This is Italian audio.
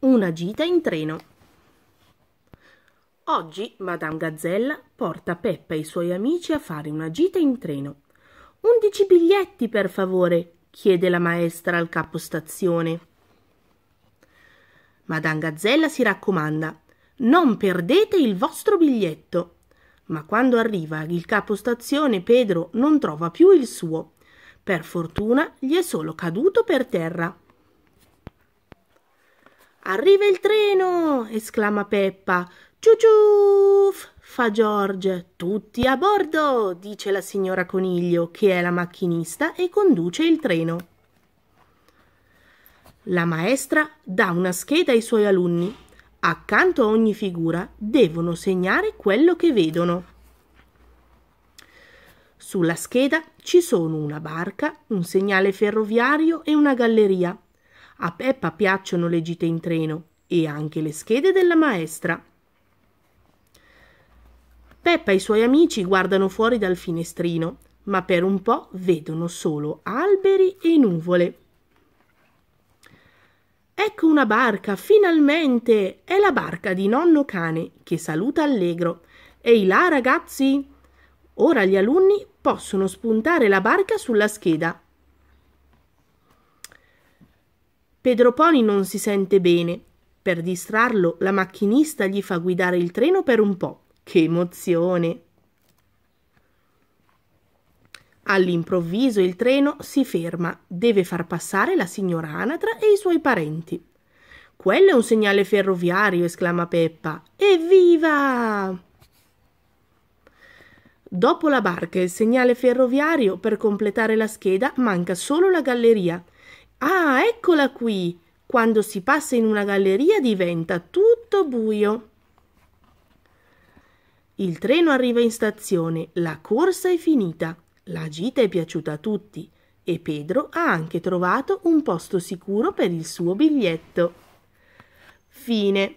Una gita in treno. Oggi Madame Gazzella porta Peppa e i suoi amici a fare una gita in treno. Undici biglietti, per favore, chiede la maestra al capostazione. Madame Gazzella si raccomanda: non perdete il vostro biglietto. Ma quando arriva il capostazione Pedro non trova più il suo. Per fortuna gli è solo caduto per terra. Arriva il treno! esclama Peppa. Ciuciuf! fa George. Tutti a bordo! dice la signora Coniglio, che è la macchinista e conduce il treno. La maestra dà una scheda ai suoi alunni. Accanto a ogni figura devono segnare quello che vedono. Sulla scheda ci sono una barca, un segnale ferroviario e una galleria. A Peppa piacciono le gite in treno e anche le schede della maestra. Peppa e i suoi amici guardano fuori dal finestrino, ma per un po' vedono solo alberi e nuvole. Ecco una barca, finalmente! È la barca di nonno cane che saluta allegro. Ehi là, ragazzi! Ora gli alunni possono spuntare la barca sulla scheda Pedro Pony non si sente bene. Per distrarlo, la macchinista gli fa guidare il treno per un po'. Che emozione! All'improvviso il treno si ferma, deve far passare la signora Anatra e i suoi parenti. Quello è un segnale ferroviario, esclama Peppa. Evviva! Dopo la barca e il segnale ferroviario, per completare la scheda manca solo la galleria Ah, eccola qui. Quando si passa in una galleria diventa tutto buio. Il treno arriva in stazione, la corsa è finita, la gita è piaciuta a tutti e Pedro ha anche trovato un posto sicuro per il suo biglietto. Fine.